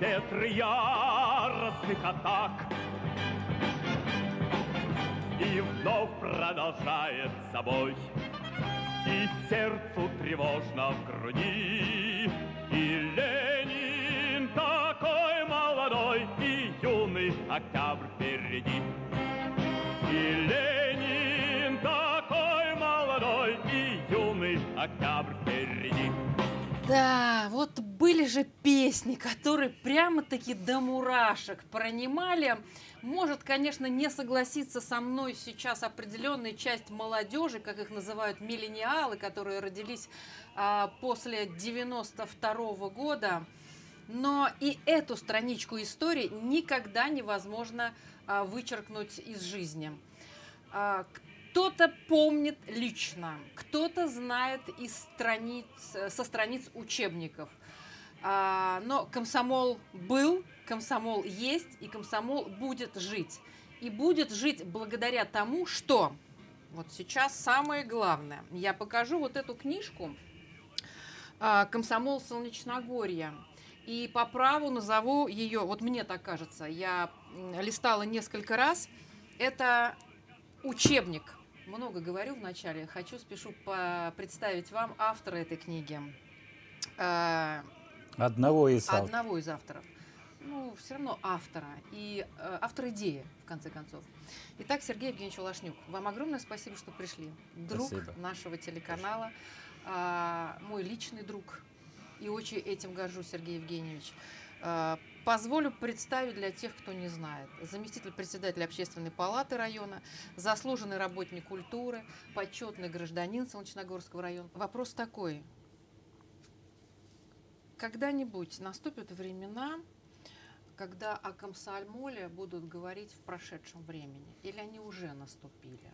ветры яростных атак. И вновь продолжает собой И сердцу тревожно в груди. И Ленин такой молодой И юный октябрь впереди Да, вот были же песни, которые прямо-таки до мурашек пронимали. Может, конечно, не согласиться со мной сейчас определенная часть молодежи, как их называют миллениалы, которые родились а, после 92 -го года. Но и эту страничку истории никогда невозможно а, вычеркнуть из жизни. А, кто-то помнит лично, кто-то знает из страниц, со страниц учебников – а, но комсомол был, комсомол есть, и комсомол будет жить. И будет жить благодаря тому, что вот сейчас самое главное. Я покажу вот эту книжку а, «Комсомол Солнечногорья». И по праву назову ее, вот мне так кажется, я листала несколько раз. Это учебник. Много говорю вначале. Хочу, спешу представить вам автора этой книги. А, Одного из авторов. Одного из авторов. Ну, все равно автора. И э, автор идеи, в конце концов. Итак, Сергей Евгеньевич Лашнюк, вам огромное спасибо, что пришли. Друг спасибо. нашего телеканала, э, мой личный друг. И очень этим горжусь, Сергей Евгеньевич. Э, позволю представить для тех, кто не знает. Заместитель председателя общественной палаты района, заслуженный работник культуры, почетный гражданин Солнечногорского района. Вопрос такой когда-нибудь наступят времена, когда о комсомоле будут говорить в прошедшем времени? Или они уже наступили?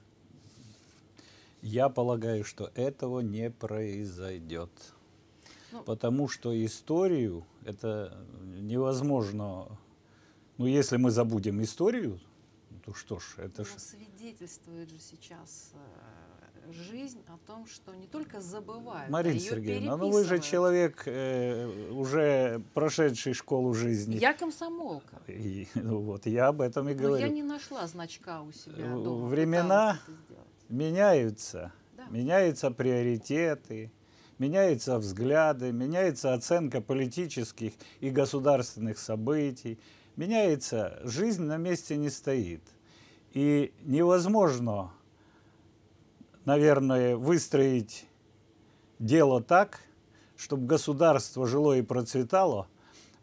Я полагаю, что этого не произойдет. Ну, Потому что историю это невозможно. Ну, если мы забудем историю, то что ж, это ж... свидетельствует же сейчас э, жизнь о том, что не только забывают, Марина а Сергеевна, ну вы же человек, э, уже прошедший школу жизни. Я комсомолка. И, ну, вот, я об этом и говорю. Но я не нашла значка у себя дома. Времена меняются, да. меняются приоритеты, меняются взгляды, меняется оценка политических и государственных событий, меняется, жизнь на месте не стоит. И невозможно наверное, выстроить дело так, чтобы государство жило и процветало,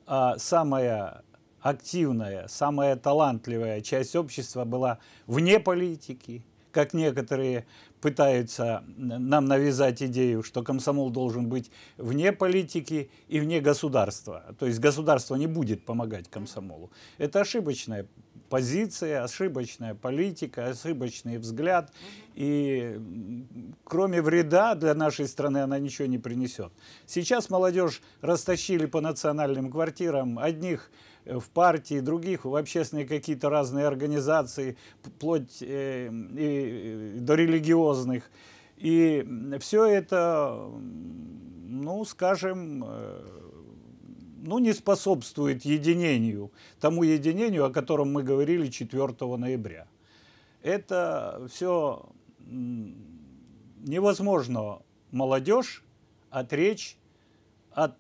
а самая активная, самая талантливая часть общества была вне политики, как некоторые пытаются нам навязать идею, что комсомол должен быть вне политики и вне государства. То есть государство не будет помогать комсомолу. Это ошибочная позиция, ошибочная политика, ошибочный взгляд. И кроме вреда для нашей страны она ничего не принесет. Сейчас молодежь растащили по национальным квартирам. Одних в партии, других в общественные какие-то разные организации, вплоть э, и, до религиозных. И все это, ну, скажем, э, ну, не способствует единению, тому единению, о котором мы говорили 4 ноября. Это все невозможно молодежь отречь от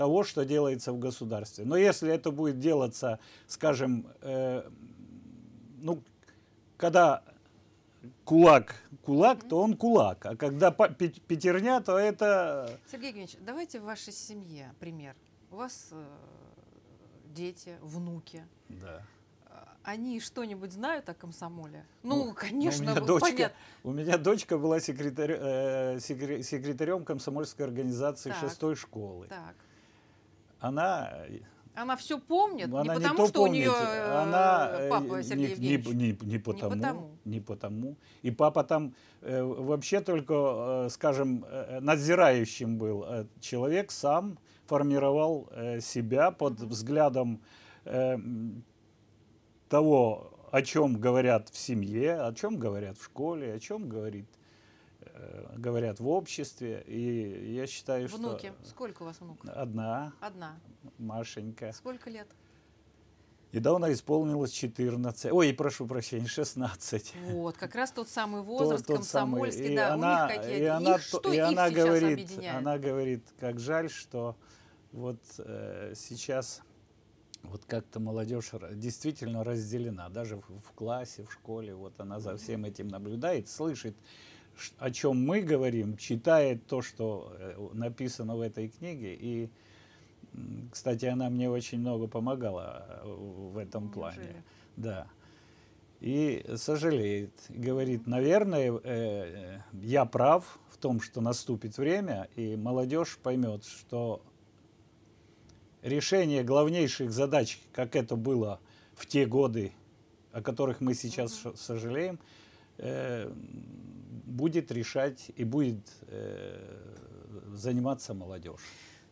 того, что делается в государстве. Но если это будет делаться, скажем, э, ну, когда кулак кулак, то он кулак, а когда пятерня, то это... Сергей Евгеньевич, давайте в вашей семье пример. У вас э, дети, внуки. Да. Они что-нибудь знают о комсомоле? Ну, ну конечно, у меня, дочка, понятно. у меня дочка была секретарь, э, секретарем комсомольской организации так, шестой школы. Так. Она она все помнит, она не потому, не что помнит, у нее она, э, папа Сергей не, Евгеньевич. Не, не, не, потому, не потому. Не потому. И папа там э, вообще только, э, скажем, э, надзирающим был. Э, человек сам формировал э, себя под взглядом э, того о чем говорят в семье, о чем говорят в школе, о чем говорит, э, говорят в обществе. И я считаю, Внуки. что... Сколько у вас внуков? Одна. Одна. Машенька. Сколько лет? Недавно исполнилось 14. Ой, прошу прощения, 16. Вот, как раз тот самый возраст тот, тот комсомольский, самый. И да, она, у них какие и она, их, что и их она говорит, объединяет? она говорит, как жаль, что вот э, сейчас вот как-то молодежь действительно разделена, даже в, в классе, в школе, вот она за всем этим наблюдает, слышит, о чем мы говорим, читает то, что э, написано в этой книге, и кстати, она мне очень много помогала э, в этом Неужели? плане. Да. И сожалеет. Говорит, наверное, э, я прав в том, что наступит время, и молодежь поймет, что решение главнейших задач, как это было в те годы, о которых мы сейчас сожалеем, будет решать и будет э, заниматься молодежь.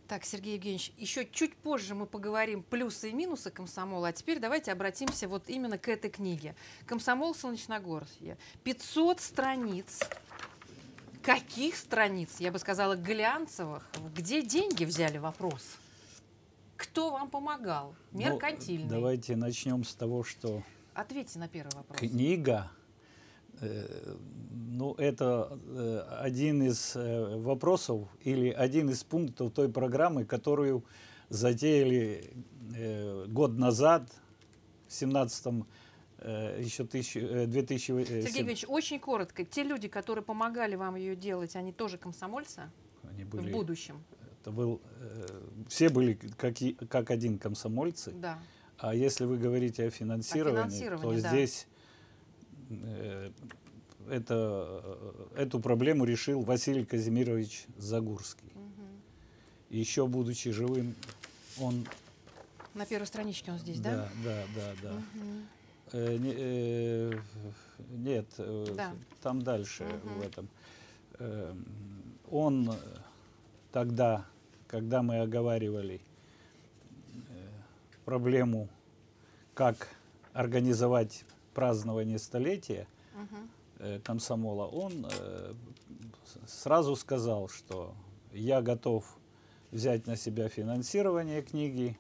Так, Сергей Евгеньевич, еще чуть позже мы поговорим плюсы и минусы комсомола, а теперь давайте обратимся вот именно к этой книге. «Комсомол Солнечногорске». 500 страниц. Каких страниц? Я бы сказала, глянцевых. Где деньги взяли вопрос? Кто вам помогал? Ну, Меркантильный. давайте начнем с того, что Ответьте на первый вопрос. книга, ну, это э, один из э, вопросов или один из пунктов той программы, которую затеяли э, год назад, в 17 э, еще тысяч, э, 2000, э, Сергей сем- Евгеньевич, очень коротко. Те люди, которые помогали вам ее делать, они тоже комсомольцы они в были, будущем? это был, э, все были как, и- как один комсомольцы. Да. А если вы говорите о финансировании, то финансировании, да. здесь э, это, э, эту проблему решил Василий Казимирович Загурский. Мгм. Еще будучи живым, он... На первой страничке он здесь, да? Да, да, да. да. Мгм. Э, не- э, нет, э, Да. там дальше Мгм. в этом. Э, он э, тогда, когда мы оговаривали э, проблему, как организовать празднование столетия э, комсомола, он э, сразу сказал, что я готов взять на себя финансирование книги,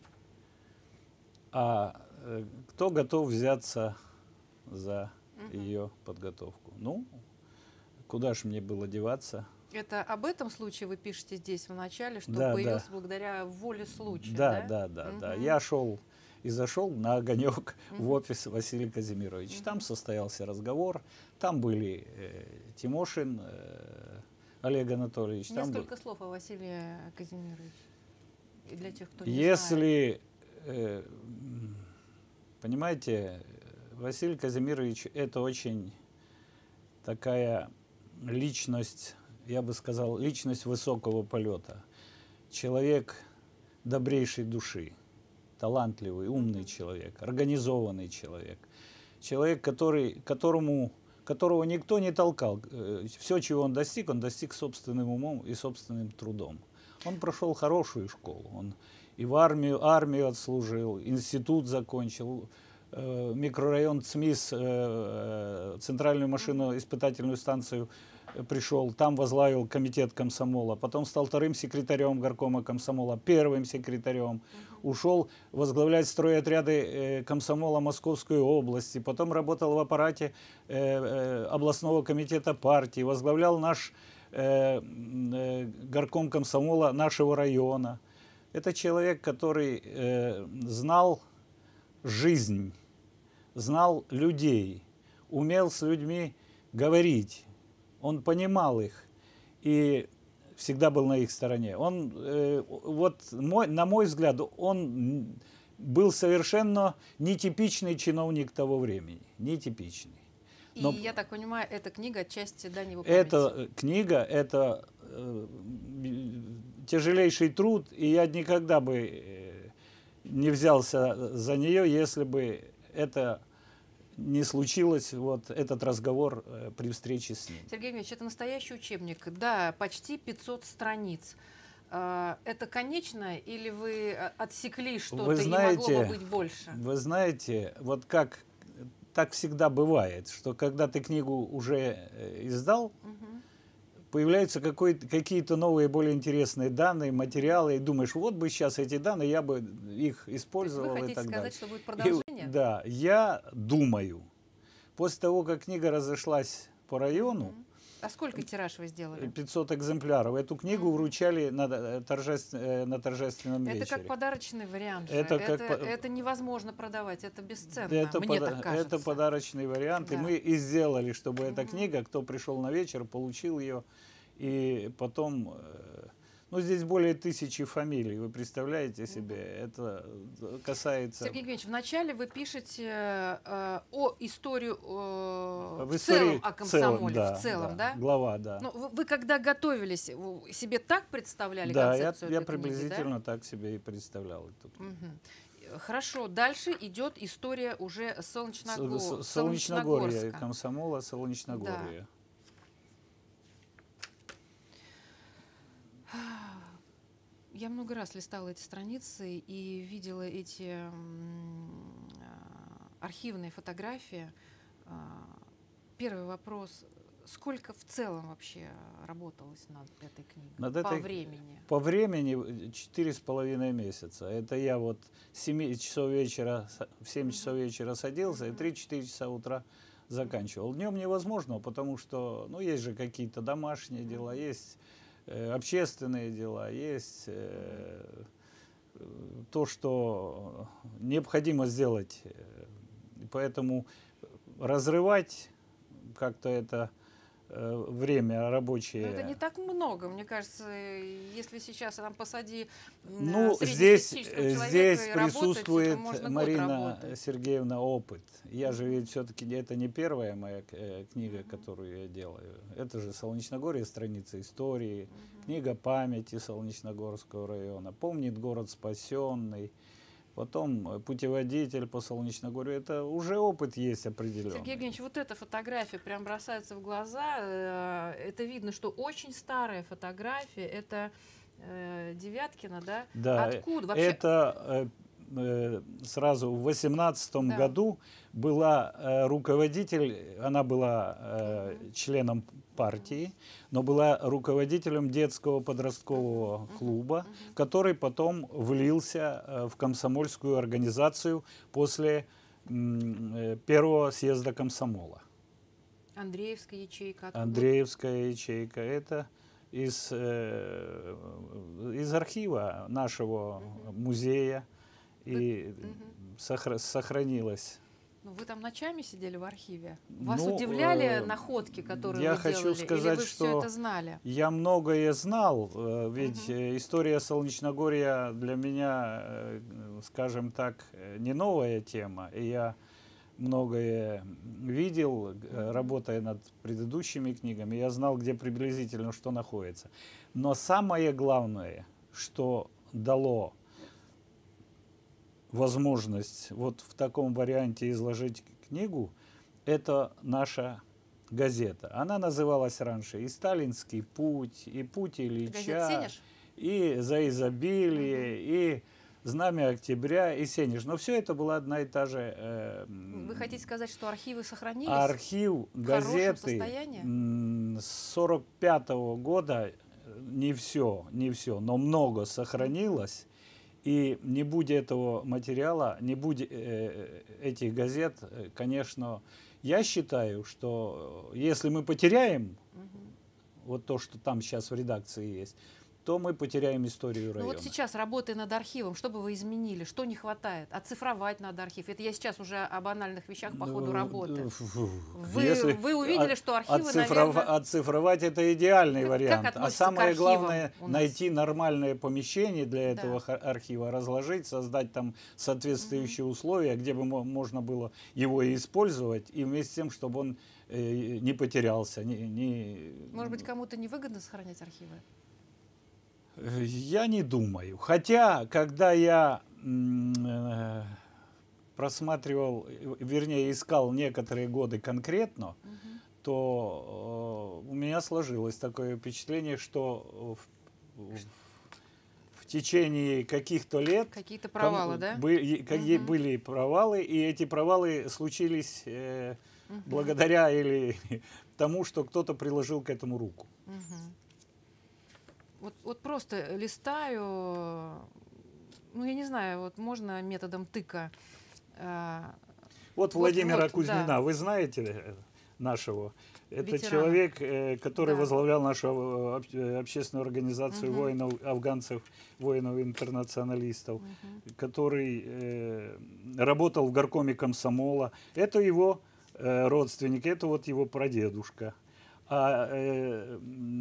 а э, кто готов взяться за ее подготовку? Ну, куда ж мне было деваться? Это об этом случае вы пишете здесь в начале, что Да, появился да. благодаря воле случая, Да, да? да, да, да. Я шел и зашел на огонек в офис Василия Казимировича. Мгм. Там состоялся разговор, там были э, Тимошин э, Олег Анатольевич. Там был- Несколько слов о Василии Казимировиче. И для тех, кто не знает. Если, э, м, понимаете, Василий Казимирович это очень такая личность, я бы сказал, личность высокого полета. Человек добрейшей души, талантливый, умный человек, организованный человек. Человек, который, которому, которого никто не толкал. Все, чего он достиг, он достиг собственным умом и собственным трудом. Он прошел хорошую школу. Он и в армию, армию отслужил, институт закончил, э, микрорайон ЦМИС, э, э, центральную машину-испытательную станцию э, пришел, там возглавил комитет комсомола, потом стал вторым секретарем горкома комсомола, первым секретарем, ушел возглавлять стройотряды э, комсомола Московской области, потом работал в аппарате э, э, областного комитета партии, возглавлял наш горком комсомола нашего района. Это человек, который знал жизнь, знал людей, умел с людьми говорить, он понимал их и всегда был на их стороне. Он, э, вот мой, на мой взгляд, он был совершенно нетипичный чиновник того времени, нетипичный. И но- я так понимаю, эта книга отчасти да, не Эта э, книга, это э, тяжелейший труд, и я никогда бы э, не взялся за нее, если бы это не случилось, вот этот разговор э, при встрече с ним. Сергей Евгеньевич, это настоящий учебник, да, почти 500 страниц. А, Это конечное или вы а, отсекли что-то и могло бы быть больше? Вы знаете, вот как так всегда бывает, что когда ты книгу уже э, издал, Мгм. Появляются какие-то новые, более интересные данные, материалы, и думаешь, вот бы сейчас эти данные, я бы их использовал и так сказать, далее. что будет И, продолжение? да, я думаю, после того, как книга разошлась по району, Мгм. А сколько тираж вы сделали? 500 экземпляров, эту книгу вручали на, э, торжеств- э, на торжественном Это вечере. как подарочный вариант. Это Это, как по- это невозможно продавать, это бесценно. Это, Мне пода- так кажется. это подарочный вариант, и Да. мы и сделали, чтобы эта Мгм. книга, кто пришел на вечер, получил ее, и потом, э, ну здесь более тысячи фамилий, вы представляете себе, это э, касается Сергей Евгеньевич, вначале вы пишете э, о историю э, в, в целом о комсомоле, да, в целом, да? Глава, да. Ну, вы, вы когда готовились, вы себе так представляли да, я, концепцию я этой книги, да? приблизительно так себе и представлял эту книгу. Э, Хорошо, дальше идет история уже Солнечного, С- с- Солнечногорье, комсомола Солнечногорье. Я много раз листала эти страницы и видела эти а, архивные фотографии. А, Первый вопрос. Сколько в целом вообще работалось над этой книгой? Над По этой- времени. По времени четыре с половиной месяца. Это я вот с 7 часов вечера, в 7 часов вечера садился и 3-4 часа утра заканчивал. Днем невозможно, потому что, ну, есть же какие-то домашние дела, есть общественные дела, есть э, э, то, что необходимо сделать. Э, Поэтому разрывать как-то это э, время Но рабочее. это не так много, мне кажется, если сейчас там посади Ну, здесь, э, здесь работать, присутствует Марина. Сергеевна опыт. Я же ведь все-таки это не первая моя э, книга, которую я делаю. Это же Солнечногорье, страница истории, книга памяти Солнечногорского района. Помнит город спасенный. Потом э, путеводитель по Солнечногорью. Это уже опыт есть определенный. Сергей Евгеньевич, вот эта фотография прям бросается в глаза. э, Это видно, что очень старая фотография. Это э, Девяткина, да? Да, Откуда вообще? Это сразу в восемнадцатом Да. году была э, руководитель, она была э, членом партии, но была руководителем детского подросткового клуба, который потом влился э, в комсомольскую организацию после э, первого съезда комсомола. Андреевская ячейка. откуда? Андреевская ячейка. Это из, э, из архива нашего музея и сохра- сохранилось. Ну, вы там ночами сидели в архиве? Вас Ну, удивляли э, находки, которые я вы хочу делали? Или сказать, вы все что это знали? Я многое знал, э, ведь э, история Солнечногорья для меня, э, скажем так, не новая тема. И я многое видел, работая над предыдущими книгами. Я знал, где приблизительно что находится. Но самое главное, что дало возможность вот в таком варианте изложить книгу, это наша газета. Она называлась раньше и «Сталинский путь», и «Путь Ильича», и «За изобилие», и «Знамя октября», и «Сенеж». Но все это была одна и та же... э, Вы хотите сказать, что архивы сохранились? Архив газеты состоянии? м, с 45 года не все, не все, но много сохранилось. И не будь этого материала, не будь э, этих газет, э, конечно, я считаю, что э, если мы потеряем вот то, что там сейчас в редакции есть, то мы потеряем историю Ну района. вот сейчас, работая над архивом, что бы вы изменили? Что не хватает? Оцифровать надо архив. Это я сейчас уже о банальных вещах по ходу Ну, работы. э, Вы, если вы увидели, от- что архивы, Отцифров- наверное... Оцифровать это идеальный Как- как вариант. а относится к самое главное найти нормальное помещение для Да. этого ха- архива, разложить, создать там соответствующие условия, где бы мо- можно было его и использовать, и вместе с тем, чтобы он э, не потерялся. Не, не- Может быть, кому-то невыгодно сохранять архивы? Я не думаю. Хотя, когда я э, просматривал, вернее, искал некоторые годы конкретно, Мгм. то э, у меня сложилось такое впечатление, что в, в- в течение каких-то лет Какие-то провалы, ком- да? бы- Мгм. были провалы, и эти провалы случились э, Мгм. благодаря или тому, что кто-то приложил к этому руку. Мгм. Вот, вот просто листаю, ну я не знаю, вот можно методом тыка. а, Вот Владимира вот, Кузьмина, да. вы знаете э, нашего? Это Ветерана. человек, э, который Да. возглавлял нашу э, об- э, общественную организацию Мгм. воинов, афганцев, воинов-интернационалистов, мгм. который э, работал в горкоме комсомола. Это его э, родственник, это вот его прадедушка. А э,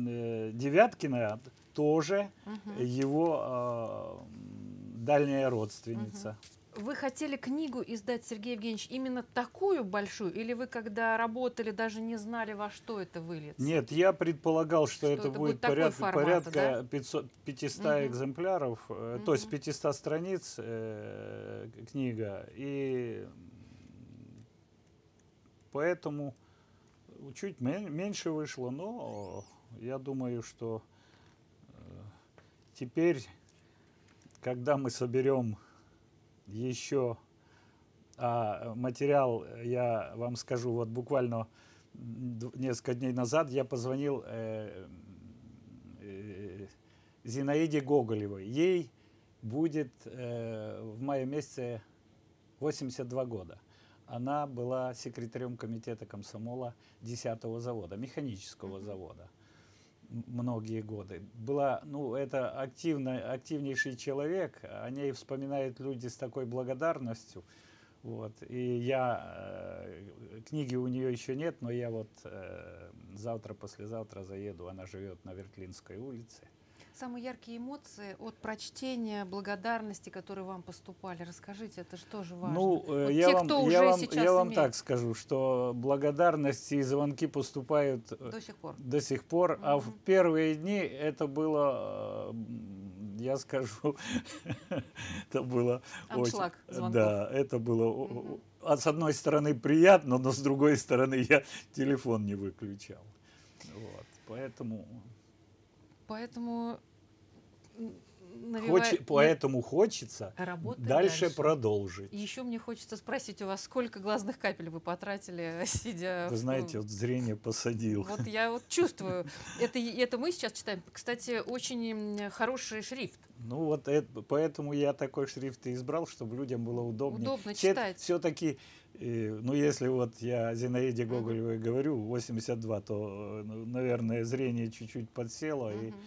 э, Девяткина тоже Мгм. его э, дальняя родственница. Вы хотели книгу издать, Сергей Евгеньевич, именно такую большую? Или вы, когда работали, даже не знали, во что это выльется? Нет, я предполагал, что, Что это, это будет порядка, формат, порядка да? 500, 500 Мгм. экземпляров, э, то есть Мгм. 500 страниц э, книга. И поэтому чуть мен- меньше вышло, но я думаю, что теперь, когда мы соберем еще а материал, я вам скажу, вот буквально несколько дней назад я позвонил э, э, Зинаиде Гоголевой. Ей будет э, в мае месяце 82 года. Она была секретарем комитета комсомола 10-го завода, механического завода многие годы. Была, ну, это активно, активнейший человек, о ней вспоминают люди с такой благодарностью. Вот. И я, э, книги у нее еще нет, но я вот э, завтра, послезавтра заеду, она живет на Вертлинской улице. Самые яркие эмоции от прочтения, благодарности, которые вам поступали. Расскажите, это же тоже важно. Ну, э, Вот я, те, вам, кто я, уже вам, я вам имеет. так скажу, что благодарности и звонки поступают э, До сих пор. до сих пор, а в первые дни это было, э, я скажу, это было Аншлаг очень, звонков. да, это было, о- а с одной стороны приятно, но с другой стороны я телефон не выключал, вот, поэтому, Поэтому навевает- хоче- поэтому хочется Работать дальше, дальше. продолжить. Еще мне хочется спросить у вас, сколько глазных капель вы потратили, сидя Вы в- знаете, вот зрение посадил. Вот я вот чувствую. Это, и- это мы сейчас читаем. Кстати, очень хороший шрифт. Ну вот это, поэтому я такой шрифт и избрал, чтобы людям было удобнее. Удобно читать. Все-таки, ну если вот я Зинаиде Гоголевой говорю 82, то, э, ну, наверное, зрение чуть-чуть подсело, и Мгм.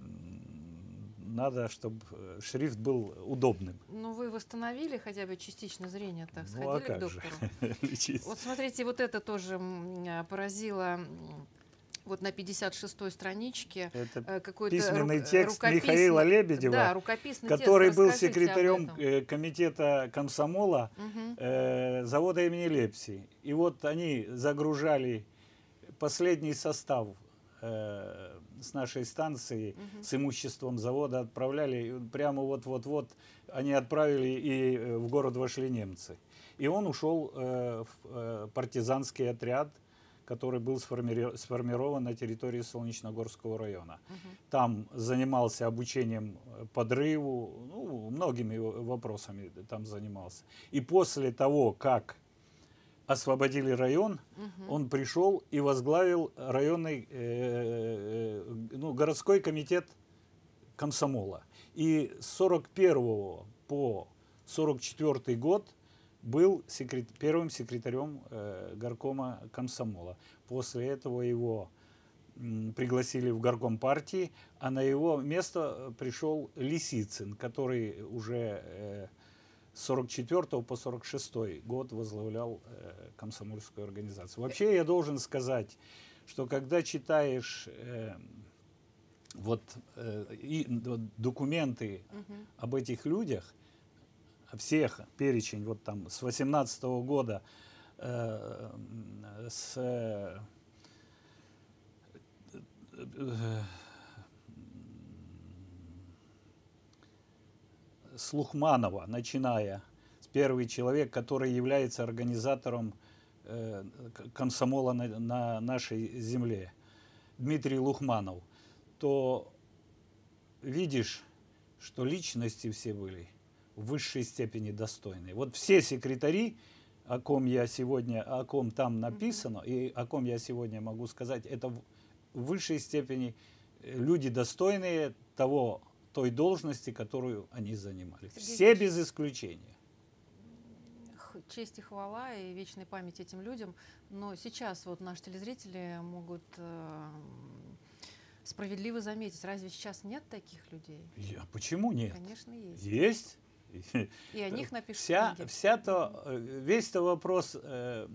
м, надо, чтобы шрифт был удобным. Ну, вы восстановили хотя бы частично зрение, так Ну а сходили к как же доктору. лечиться? Вот смотрите, вот это тоже а, поразило вот на 56-й страничке Это э, какой-то письменный рук- текст рукописный- Михаила Лебедева, да, рукописный который текст. был секретарем э, комитета комсомола Мгм. э, завода имени Лепси. И вот они загружали последний состав э, с нашей станции, Мгм. с имуществом завода отправляли. Прямо вот-вот-вот они отправили, и э, в город вошли немцы. И он ушел э, в э, партизанский отряд, который был сформирован на территории Солнечногорского района. Мгм. Там занимался обучением э, подрыву, ну, многими вопросами там занимался. И после того, как освободили район, Мгм. он пришел и возглавил районный, э, э, ну, городской комитет комсомола. И с 41 по 44 год был секрет- первым секретарем э, горкома комсомола. После этого его м, пригласили в горком партии, а на его место э, пришел Лисицын, который уже э, с 44 по 46 год возглавлял э, комсомольскую организацию. Вообще я должен сказать, что когда читаешь э, вот э, и, документы Мгм. об этих людях, всех, перечень вот там с 18 года, э, с, э, э, с Лухманова, начиная, с первый человек, который является организатором э, комсомола на, на нашей земле, Дмитрий Лухманов, то видишь что личности все были в высшей степени достойные. Вот все секретари, о ком я сегодня, о ком там написано, и о ком я сегодня могу сказать, это в высшей степени э, люди достойные того, той должности, которую они занимали. Сергей Все без исключения. Честь и хвала и вечная память этим людям. Но сейчас вот наши телезрители могут э, справедливо заметить, разве сейчас нет таких людей? Я, почему нет? Конечно, есть. Есть. И о них напишут Вся, книги. вся то, э, весь-то вопрос э,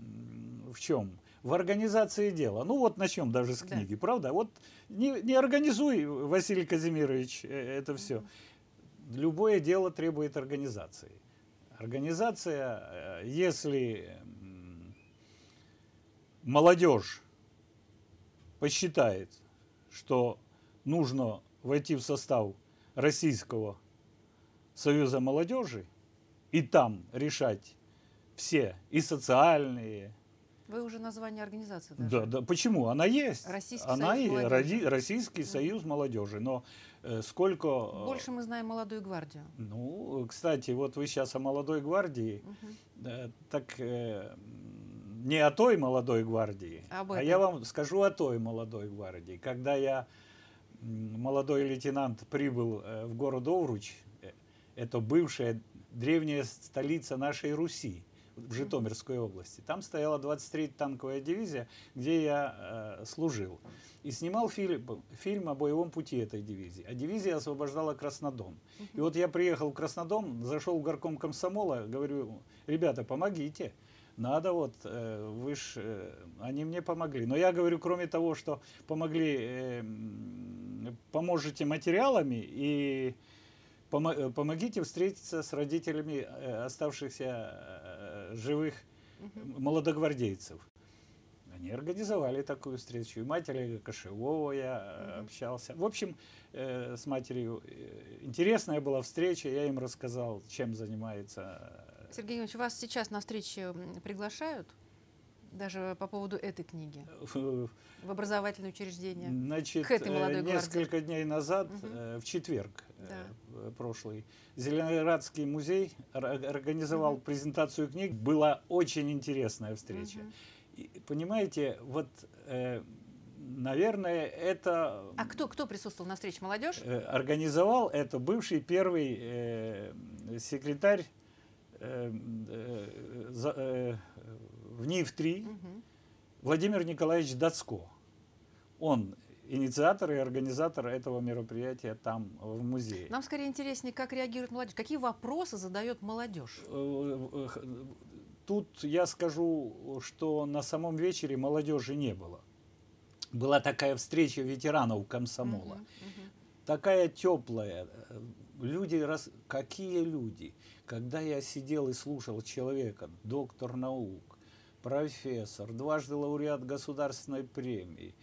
в чем? В организации дела. Ну вот начнем даже с Да. книги, правда? Вот не, не организуй, Василий Казимирович, э, это все. Любое дело требует организации. Организация, э, если молодежь посчитает, что нужно войти в состав Российского Союза молодежи и там решать все и социальные. Вы уже название организации даже. Да, да. Почему? Она есть. Российский Она союз и молодежи. Российский союз молодежи. Но э, сколько... э, Больше мы знаем молодую гвардию. Ну, кстати, вот вы сейчас о молодой гвардии. Мгм. Э, так э, не о той молодой гвардии, Об а этой. я вам скажу о той молодой гвардии. Когда я, молодой лейтенант, прибыл э, в город Овруч, это бывшая древняя столица нашей Руси, в Житомирской области. Там стояла 23-я танковая дивизия, где я э, служил. И снимал фильм, фильм о боевом пути этой дивизии. А дивизия освобождала Краснодон. И вот я приехал в Краснодон, зашел в горком комсомола, говорю, ребята, помогите. Надо вот, э, вы ж, э, они мне помогли. Но я говорю, кроме того, что помогли, э, поможете материалами и помогите встретиться с родителями э, оставшихся э, живых молодогвардейцев. Они организовали такую встречу. И мать Олега Кошевого я э, Мгм. общался. В общем, э, с матерью э, интересная была встреча. Я им рассказал, чем занимается. э, Сергей Иванович, вас сейчас на встречу м, приглашают? Даже по поводу этой книги э, в образовательное учреждение. Значит, К этой э, молодой гвардии. несколько дней назад, э, в четверг Да. прошлый, Зеленоградский музей ор- организовал Мгм. презентацию книг. Была очень интересная встреча. Мгм. И, понимаете, вот, наверное, это А кто, кто присутствовал на встрече? Молодежь? организовал это бывший первый э, секретарь э, э, э, в НИФ-3 Мгм. Владимир Николаевич Дацко. Он инициатор и организатор этого мероприятия там, в музее. Нам скорее интереснее, как реагирует молодежь. Какие вопросы задает молодежь? Э, э, Тут я скажу, что на самом вечере молодежи не было. Была такая встреча ветеранов комсомола. Мгм, мгм. такая теплая. Люди, рас... какие люди? Когда я сидел и слушал человека, доктор наук, профессор, дважды лауреат государственной премии,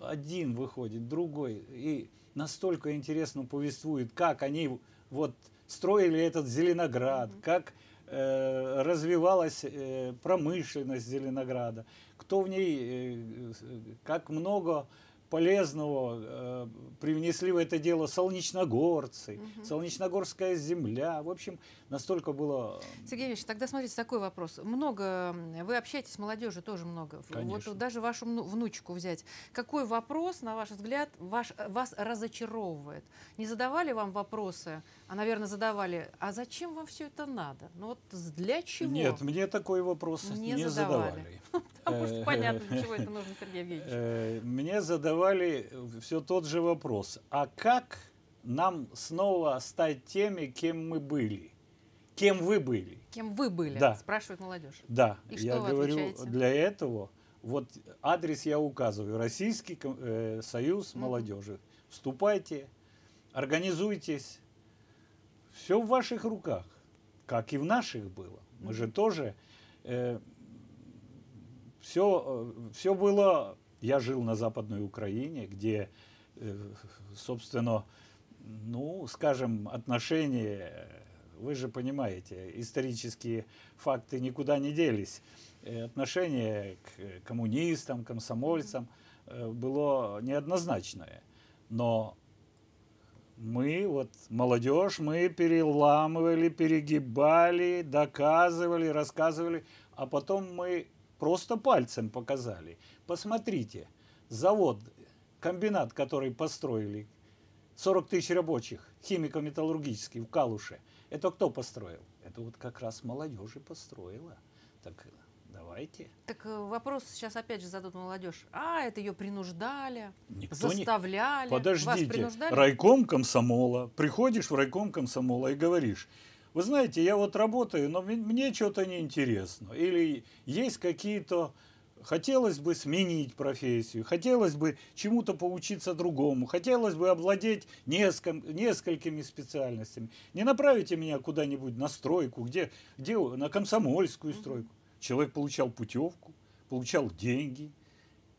один выходит, другой, и настолько интересно повествует, как они вот строили этот Зеленоград, Мгм. как э, развивалась э, промышленность Зеленограда, кто в ней, э, э, как много полезного э, привнесли в это дело солнечногорцы, Мгм. солнечногорская земля. В общем, настолько было... Сергей Ильич, тогда смотрите, такой вопрос. Много, вы общаетесь с молодежью тоже много. Конечно. Вот даже вашу внучку взять. Какой вопрос, на ваш взгляд, ваш, э, вас разочаровывает? Не задавали вам вопросы, а, наверное, задавали, а зачем вам все это надо? Ну вот для чего? Нет, мне такой вопрос Не не, задавали. задавали. Потому что э, понятно, для чего это нужно, Сергей Евгеньевич. Э, Мне задавали все тот же вопрос. А как нам снова стать теми, кем мы были? Кем вы были? Кем вы были? да. Спрашивает молодежь. Да, И я говорю, отвечаете? для этого вот адрес я указываю. Российский э, союз Мгм. молодежи. Вступайте, организуйтесь. Все в ваших руках, как и в наших было. Мы же тоже все, все было. Я жил на Западной Украине, где, э, собственно, ну, скажем, отношения, вы же понимаете, исторические факты никуда не делись. Э, Отношение к коммунистам, комсомольцам э, было неоднозначное. Но мы, вот молодежь, мы переламывали, перегибали, доказывали, рассказывали, а потом мы просто пальцем показали. Посмотрите, завод, комбинат, который построили, 40 тысяч рабочих, химико-металлургический в Калуше, это кто построил? Это вот как раз молодежь и построила. Так давайте. Так э, вопрос сейчас опять же зададут молодежь. А, это ее принуждали, Никто не- заставляли. Вас Подождите, принуждали? райком комсомола, приходишь в райком комсомола и говоришь, вы знаете, я вот работаю, но мне- что-то неинтересно. Или есть какие-то, хотелось бы сменить профессию, хотелось бы чему-то поучиться другому, хотелось бы овладеть несколь- несколькими специальностями. Не направите меня куда-нибудь на стройку, где, где на комсомольскую стройку. Человек получал путевку, получал деньги,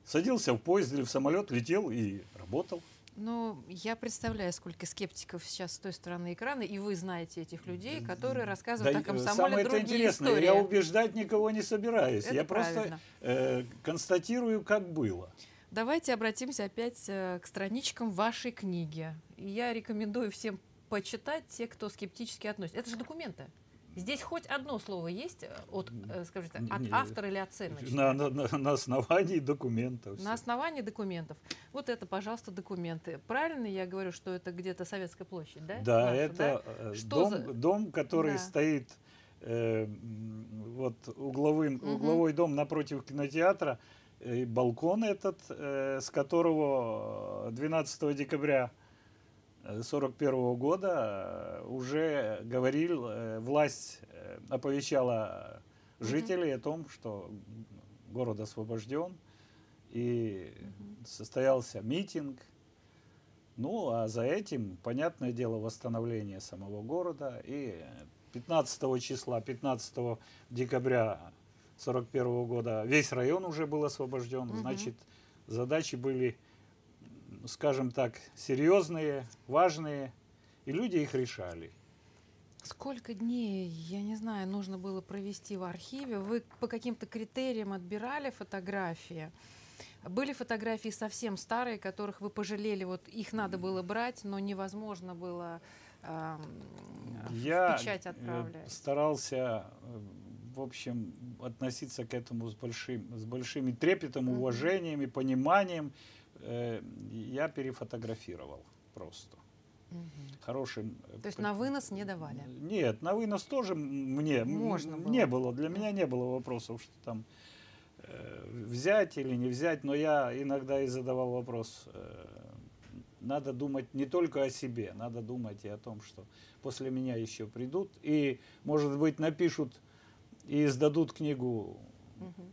садился в поезд или в самолет, летел и работал. Ну, я представляю, сколько скептиков сейчас с той стороны экрана, и вы знаете этих людей, которые рассказывают Да, о э, комсомоле самое другие интересное, истории. я убеждать никого не собираюсь. Это я просто правильно. э, констатирую, как было. Давайте обратимся опять э, к страничкам вашей книги. Я рекомендую всем почитать те, кто скептически относится. Это же документы. Здесь хоть одно слово есть э, от, э, скажите, от Не- автора или оценочника? На, на- на- основании документов. На основании документов. Вот это, пожалуйста, документы. Правильно я говорю, что это где-то Советская площадь, да? Да, Наша, это э, Что дом, за- дом, который Да. стоит э, вот угловым, Мгм. угловой дом напротив кинотеатра, э, и балкон этот, э, с которого э, 12 декабря 1941 года э, уже говорил, э, власть э, оповещала жителей о том, что город освобожден, и состоялся митинг. Ну, а за этим, понятное дело, восстановление самого города. И 15 числа, 15 декабря 41 года весь район уже был освобожден. Значит, задачи были, скажем так, серьезные, важные, и люди их решали. Сколько дней, я не знаю, нужно было провести в архиве? Вы по каким-то критериям отбирали фотографии? Были фотографии совсем старые, которых вы пожалели, вот их надо было брать, но невозможно было эм, Я в печать э, отправлять. старался, э, в общем, относиться к этому с большим, с большим и трепетом, уважением и пониманием. Э, Я перефотографировал просто Мгм. хорошим. э, То есть на вынос не давали? Нет, на вынос тоже мне Можно не было. было. Для меня не было вопросов, что там э, взять или не взять, но я иногда и задавал вопрос. э, надо думать не только о себе, надо думать и о том, что после меня еще придут и, может быть, напишут и издадут книгу Мгм.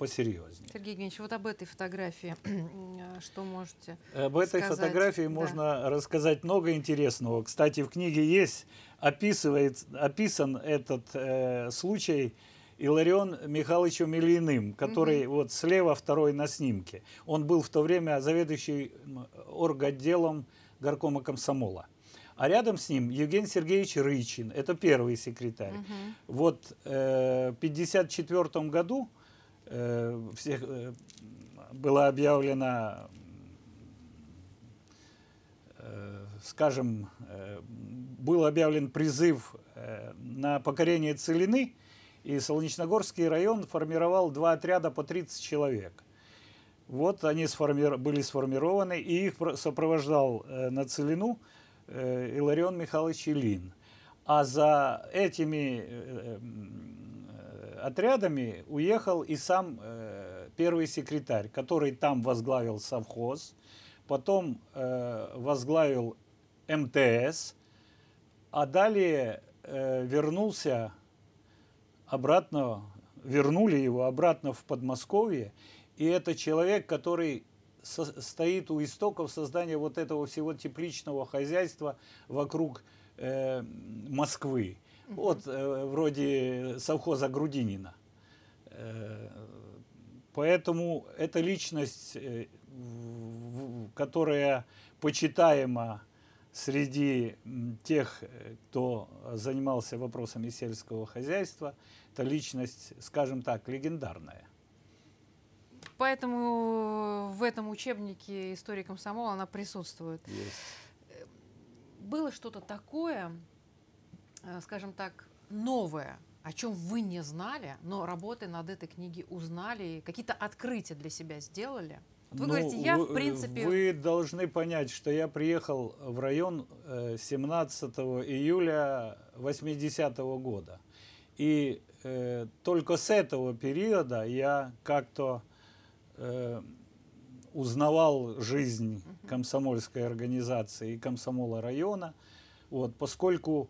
Посерьезнее. Сергей Евгеньевич, вот об этой фотографии э, что можете? Об этой сказать, фотографии да. можно рассказать много интересного. Кстати, в книге есть описывает, описан этот э, случай Иларион Михайловичем Ильиным, который вот слева второй на снимке. Он был в то время заведующий орготделом горкома комсомола. А рядом с ним Евгений Сергеевич Рычин, это первый секретарь. Мгм. Вот э, в 1954 году всех, э, было объявлено, э, скажем, э, был объявлен призыв э, на покорение Целины, и Солнечногорский район формировал два отряда по 30 человек. Вот они сформи- были сформированы, и их про- сопровождал э, на Целину э, Иларион Михайлович Илин. А за этими э, э, отрядами уехал и сам э, первый секретарь, который там возглавил совхоз, потом э, возглавил МТС, а далее э, вернулся обратно, вернули его обратно в Подмосковье, и это человек, который со- стоит у истоков создания вот этого всего тепличного хозяйства вокруг э, Москвы. Вот э, вроде совхоза Грудинина. Э, Поэтому эта личность, э, в- которая почитаема среди тех, кто занимался вопросами сельского хозяйства, это личность, скажем так, легендарная. Поэтому в этом учебнике истории комсомола она присутствует. Есть. было что-то такое, скажем так, новое, о чем вы не знали, но работая над этой книгой узнали, какие-то открытия для себя сделали? Вы ну, говорите, я в принципе... Вы должны понять, что я приехал в район 17 э, июля 80 -го года. И э, только с этого периода я как-то э, узнавал жизнь комсомольской организации и комсомола района. Вот, поскольку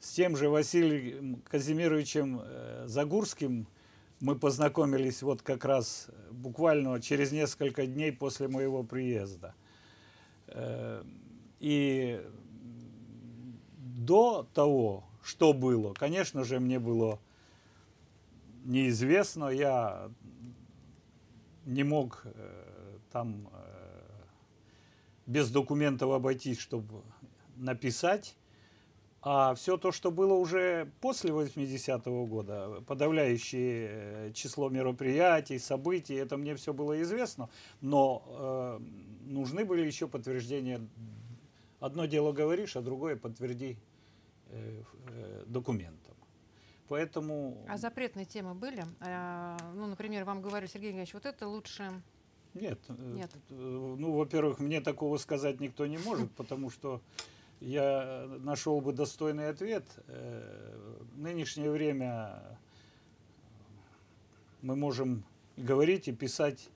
с тем же Василием Казимировичем э, Загурским мы познакомились вот как раз э, буквально через несколько дней после моего приезда. Э, и до того, что было, конечно же, мне было неизвестно. Я не мог там без документов обойтись, чтобы написать. А все то, что было уже после 80-го года, подавляющее э, число мероприятий, событий, это мне все было известно, но э, нужны были еще подтверждения. Одно дело говоришь, а другое подтверди э, э, документом. Поэтому... А запретные темы были? А, ну, например, вам говорю, Сергей Евгеньевич, вот это лучше... Нет. Э, Нет. Ну, во-первых, мне такого сказать никто не может, потому что я нашел бы достойный ответ. Э, в нынешнее время мы можем говорить и писать.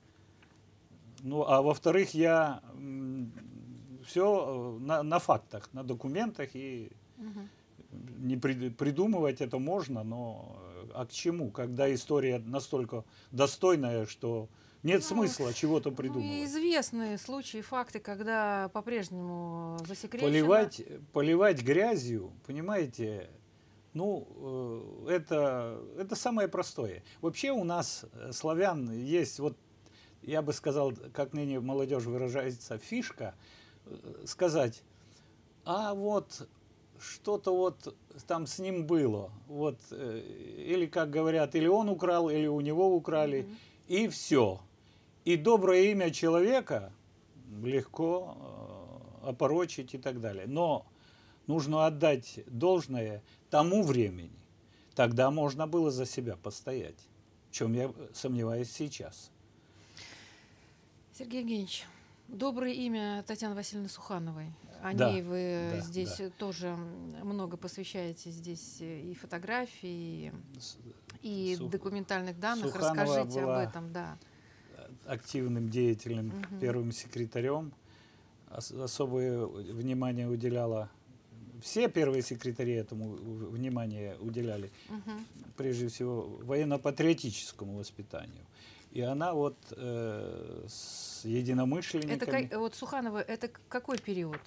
Ну, а во-вторых, я все на, на фактах, на документах и угу. не при, придумывать это можно, но а к чему, когда история настолько достойная, что нет ну, смысла чего-то ну, придумывать. Известные случаи, факты, когда по-прежнему засекречено. Поливать, поливать грязью, понимаете, ну, э, это, это самое простое. Вообще у нас, э, славян, есть вот, я бы сказал, как ныне молодежь выражается, фишка, э, сказать, а вот что-то вот там с ним было. Вот, или, как говорят, или он украл, или у него украли, mm-hmm. и все. И доброе имя человека легко э, опорочить и так далее. Но нужно отдать должное тому времени. Тогда можно было за себя постоять, в чем я сомневаюсь сейчас. Сергей Евгеньевич, доброе имя Татьяны Васильевны Сухановой. О да, ней вы да, здесь да. тоже много посвящаете здесь и фотографии, и Сух... документальных данных. Суханова Расскажите была... об этом, да активным, деятельным угу. первым секретарем. Ос особое внимание уделяла все первые секретари этому внимание уделяли, угу. прежде всего, военно-патриотическому воспитанию. И она вот э, с единомышленниками... Это вот Суханова, это какой период?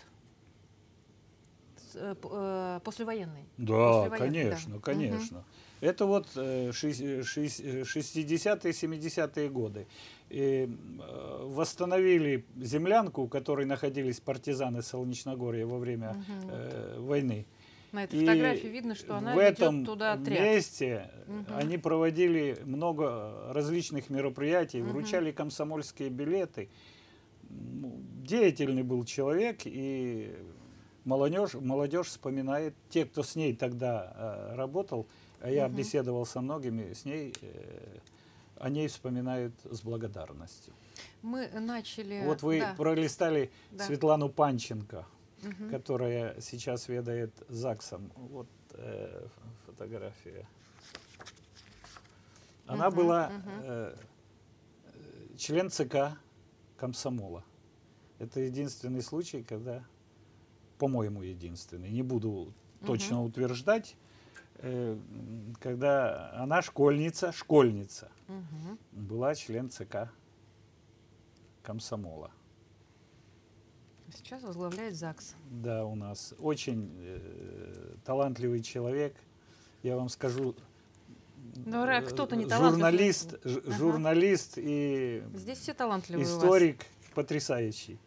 С, э, э, послевоенный? Да, послевоенный, конечно, да. конечно. Угу. Это вот 60-е, 70-е годы. И э, восстановили землянку, у которой находились партизаны Солнечногорья во время угу. э, войны. На этой и фотографии видно, что она в этом туда отряд. месте угу. они проводили много различных мероприятий, угу. вручали комсомольские билеты. Деятельный был человек, и молодежь, молодежь вспоминает, те, кто с ней тогда э, работал, а я угу. беседовал со многими, с ней э, о ней вспоминают с благодарностью. Мы начали... Вот вы да. пролистали да. Светлану Панченко, угу. которая сейчас ведает ЗАГСом. Вот э, фотография. Она угу, была угу. Э, член ЦК комсомола. Это единственный случай, когда, по-моему, единственный, не буду угу. точно утверждать, Э, когда она школьница, школьница, угу. была член ЦК комсомола. Сейчас возглавляет ЗАГС. Да, у нас очень э, талантливый человек. Я вам скажу, ну, э, кто-то не журналист, ага. журналист и Здесь все талантливые историк потрясающий.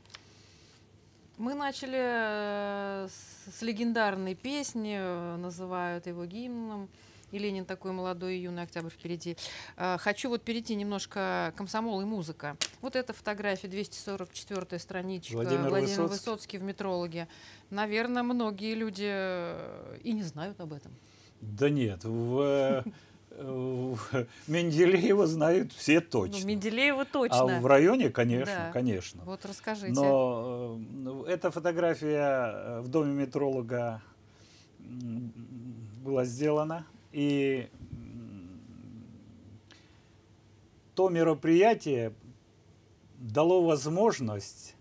Мы начали э, с, с легендарной песни, э, называют его гимном. И Ленин такой молодой и юный октябрь впереди. А, хочу вот перейти немножко комсомол и музыка. Вот эта фотография, 244 страничка. Владимир Владимир Высоцкий. Высоцкий в метрологе. Наверное, многие люди э, и не знают об этом. Да нет, в, э, в Менделеева знают все точно. Ну, Менделеева точно. А в районе, конечно, Да. конечно. Вот расскажите. Но э, эта фотография э, в доме метролога была сделана. И то мероприятие дало возможность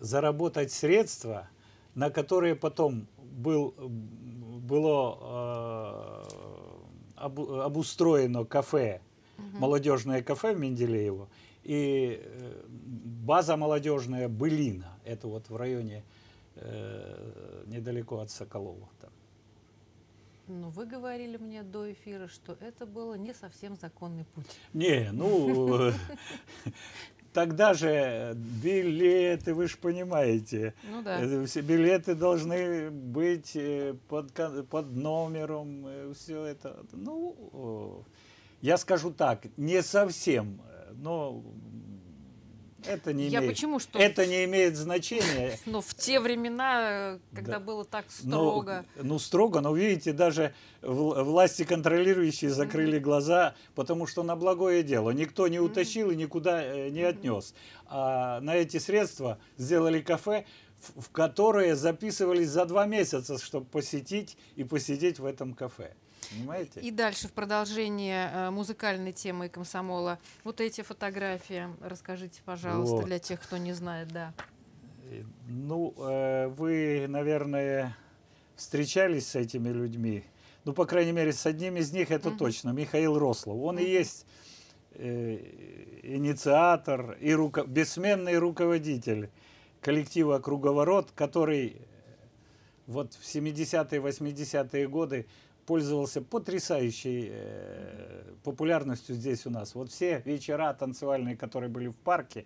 заработать средства, на которые потом был, было э, обу- обустроено кафе, Мгм. молодежное кафе в Менделеево, и э, база молодежная Былина, это вот в районе э, недалеко от Соколова. там. Ну, вы говорили мне до эфира, что это было не совсем законный путь. Не, ну, тогда же билеты, вы же понимаете, Ну да. э, все билеты должны быть э, под, под номером, все это. Ну, э, я скажу так, не совсем, э, но это не Я имеет, почему что? это не имеет значения. Но в те времена, когда Да. было так Но- строго. Ну, строго, но видите, даже вл- власти контролирующие закрыли глаза, потому что на благое дело. Никто не утащил и никуда э, не отнес. А на эти средства сделали кафе, в, в которое записывались за два месяца, чтобы посетить и посидеть в этом кафе. Понимаете? И дальше в продолжение э, музыкальной темы комсомола. Вот эти фотографии. Расскажите, пожалуйста, Вот. для тех, кто не знает, да. Э, Ну, э, вы, наверное, встречались с этими людьми. Ну, по крайней мере, с одним из них это Мгм. точно. Михаил Рослов. Он и Мгм. есть инициатор и руко- бессменный руководитель коллектива «Круговорот», который вот в 70-е, 80-е годы пользовался потрясающей э, популярностью здесь у нас. Вот все вечера танцевальные, которые были в парке,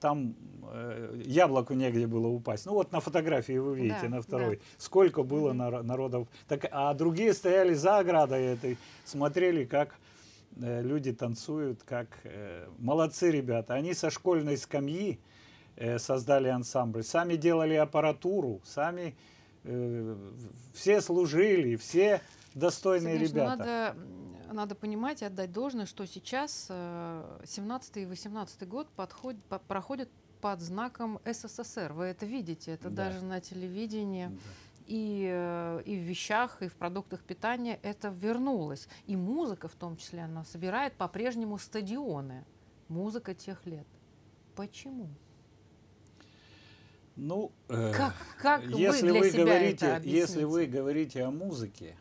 там э, яблоку негде было упасть. Ну вот на фотографии вы видите, Да, на второй, да. сколько было Мгм. наро- народов. Так, а другие стояли за оградой этой, смотрели, как э, люди танцуют, как э, молодцы ребята. Они со школьной скамьи э, создали ансамбль, сами делали аппаратуру, сами э, все служили, все достойные Конечно, ребята. надо, надо понимать и отдать должное, что сейчас э, 17 и 18 год подходит, по- проходят под знаком СССР. Вы это видите, это Да. даже на телевидении. Да. и, э, и в вещах, и в продуктах питания это вернулось. И музыка в том числе, она собирает по-прежнему стадионы. Музыка тех лет. Почему? Ну, э, Как, как если вы для вы себя говорите, это если вы говорите о музыке,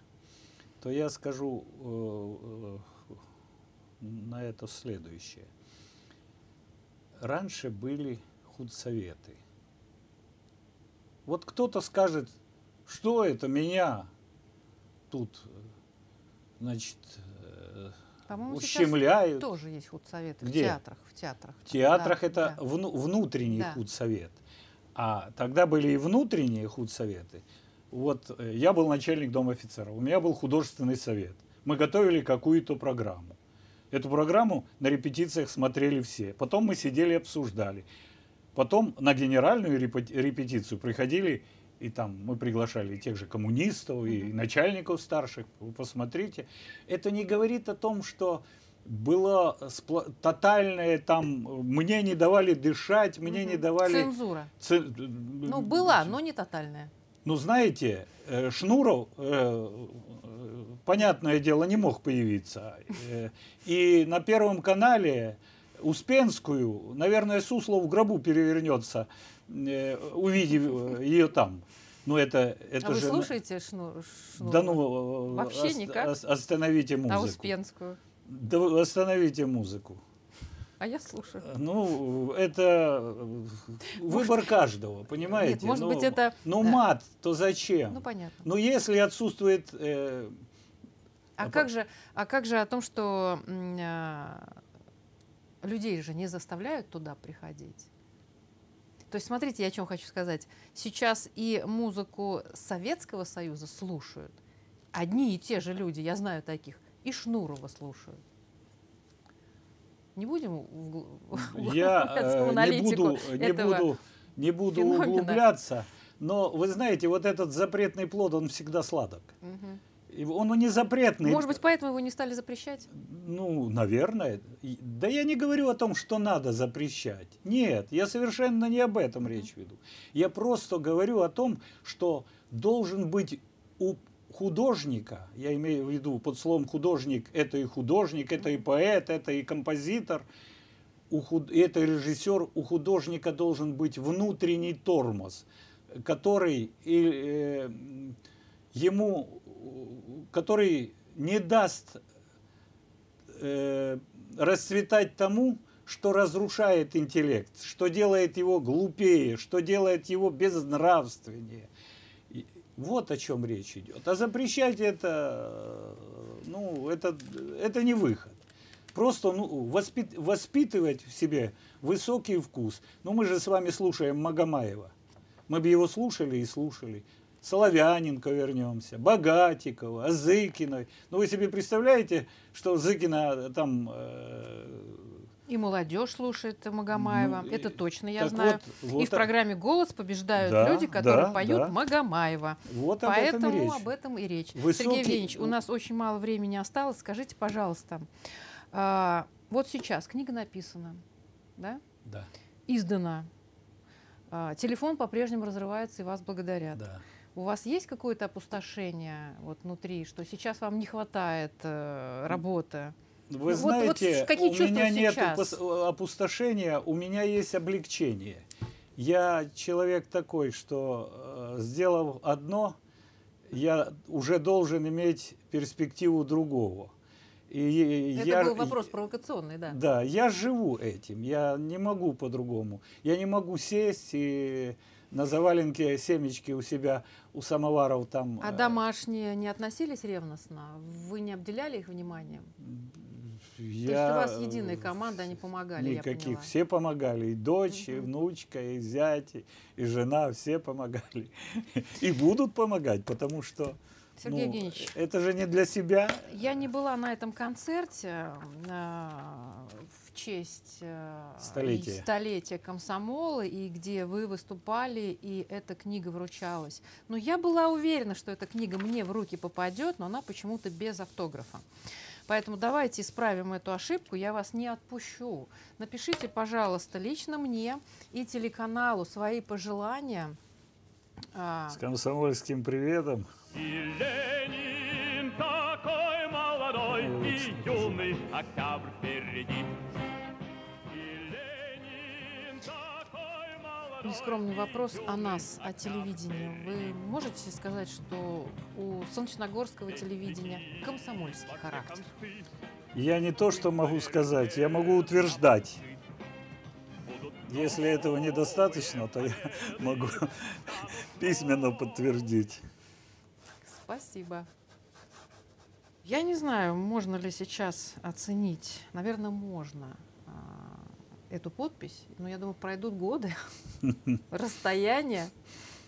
то я скажу э, э, на это следующее. Раньше были худсоветы. Вот кто-то скажет, что это меня тут, значит, э, По-моему, ущемляют. тоже есть худсоветы Где? в театрах. В театрах, В театрах Да, это да. вну- внутренний Да. худсовет. А тогда были и внутренние худсоветы. Вот э, я был начальник дома офицеров, у меня был художественный совет. Мы готовили какую-то программу. Эту программу на репетициях смотрели все. Потом мы сидели и обсуждали. Потом на генеральную репет- репетицию приходили, и там мы приглашали и тех же коммунистов, и начальников старших. Вы посмотрите. Это не говорит о том, что было спла- тотальное там, мне не давали дышать, мне Мгм. не давали... Цензура. ц- Ну, была, но не тотальная. Ну, знаете, э, Шнуров, э, э, понятное дело, не мог появиться. И на Первом канале Успенскую, наверное, Суслов в гробу перевернется, увидев ее там. Ну, это, это а вы же... слушаете Шну- Шнурова? Да ну, Вообще ост- никак? ос- остановите А музыку. Успенскую? Да остановите музыку. А я слушаю. Ну, это э, выбор каждого, понимаете? Нет, может ну, быть, это... Ну, да. мат, то зачем? Ну, понятно. Ну, если отсутствует... э, А А как по- же, а как же о том, что а, людей же не заставляют туда приходить? То есть, смотрите, я о чем хочу сказать. Сейчас и музыку Советского Союза слушают, одни и те же люди, я знаю таких, и Шнурова слушают. Не будем Я э, не буду, не буду, не буду феномена. углубляться, но вы знаете, вот этот запретный плод, он всегда сладок. Он не запретный. Может быть, поэтому его не стали запрещать? Ну, наверное. Да я не говорю о том, что надо запрещать. Нет, я совершенно не об этом речь веду. Я просто говорю о том, что должен быть художника, я имею в виду под словом художник, это и художник, это и поэт, это и композитор, у худ- это режиссер, у художника должен быть внутренний тормоз, который э, ему, который не даст э, расцветать тому, что разрушает интеллект, что делает его глупее, что делает его безнравственнее. Вот о чем речь идет. А запрещать это, э, ну, это, это не выход. Просто ну, воспит- воспитывать в себе высокий вкус. Ну, мы же с вами слушаем Магомаева. Мы бы его слушали и слушали. Соловяненко вернемся, Богатикова, Азыкиной. Ну, вы себе представляете, что Зыкина там... э, И молодежь слушает Магомаева. Ну, Это точно я знаю. вот- вот и в программе «Голос» побеждают Да, люди, которые да, поют да. Магомаева. вот об Поэтому этом и речь. об этом и речь. Высокий- Сергей Евгеньевич, у нас очень мало времени осталось. Скажите, пожалуйста, а, вот сейчас книга написана, да? Да, издана. А, Телефон по-прежнему разрывается и вас благодарят. да. У вас есть какое-то опустошение вот внутри, что сейчас вам не хватает э, работы? Вы Ну, вот- вот знаете, какие у меня нет сейчас? опус- опустошения, у меня есть облегчение. Я человек такой, что э, сделав одно, я уже должен иметь перспективу другого. И Это я, был вопрос провокационный, да. Да, я живу этим, я не могу по-другому. Я не могу сесть и на заваленке семечки у себя, у самоваров там. А э, домашние не относились ревностно? Вы не обделяли их вниманием? То есть у я, вас единая команда, они помогали, я Никаких, все помогали, и дочь, и внучка, и зять, и, и жена, все помогали. И будут помогать, потому что Сергей ну, Евгеньевич, это же не для себя. Я не была на этом концерте э, в честь э, Столетия. и столетия комсомола, и где вы выступали, и эта книга вручалась. Но я была уверена, что эта книга мне в руки попадет, но она почему-то без автографа. Поэтому давайте исправим эту ошибку, я вас не отпущу. Напишите, пожалуйста, лично мне и телеканалу свои пожелания. А, С комсомольским приветом. И Ленин такой молодой, и юный октябрь впереди. Нескромный вопрос о нас, о телевидении. Вы можете сказать, что у Солнечногорского телевидения комсомольский характер? Я не то, что могу сказать, я могу утверждать. Если этого недостаточно, то я могу письменно подтвердить. Спасибо. Я не знаю, можно ли сейчас оценить. Наверное, можно а, эту подпись. Но я думаю, пройдут годы, расстояние.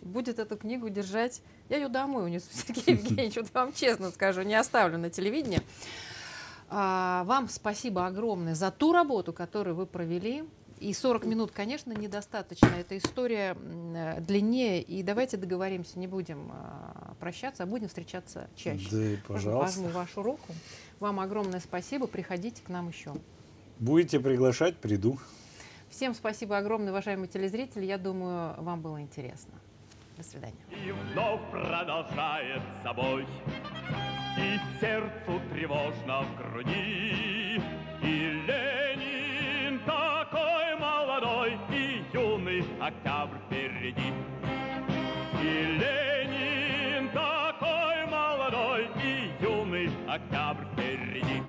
Будет эту книгу держать. Я ее домой унесу, Сергей Евгеньевич, вот вам честно скажу, не оставлю на телевидении. А, Вам спасибо огромное за ту работу, которую вы провели. И 40 минут, конечно, недостаточно. Эта история э, длиннее. И давайте договоримся, не будем а, прощаться, а будем встречаться чаще. Да и пожалуйста. Возьму вашу руку. Вам огромное спасибо. Приходите к нам еще. Будете приглашать, приду. Всем спасибо огромное, уважаемые телезрители. Я думаю, вам было интересно. До свидания. И вновь продолжает собой И сердцу тревожно в груди И Ленин такой молодой И юный октябрь впереди. И Ленин такой молодой И юный октябрь впереди